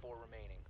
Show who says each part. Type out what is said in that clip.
Speaker 1: 4 remaining.